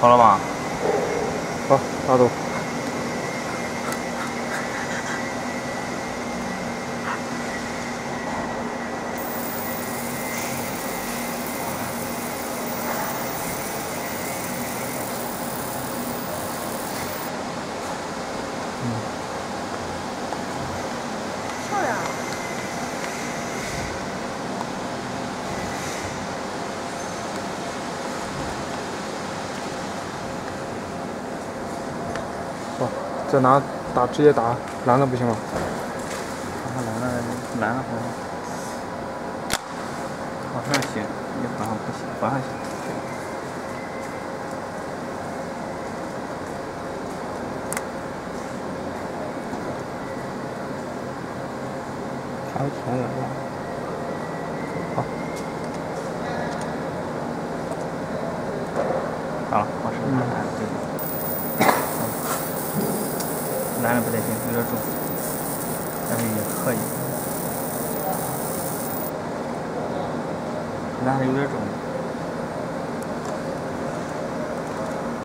好了吧？好，拉走。哇，这拿打直接打蓝的不行吗？打蓝的，蓝的好像好像行，也好像不行，好像行。弹弹蓝了。好，好了，我是蓝的，对。蓝的不太行，有点重，但是也可以。蓝的有点重。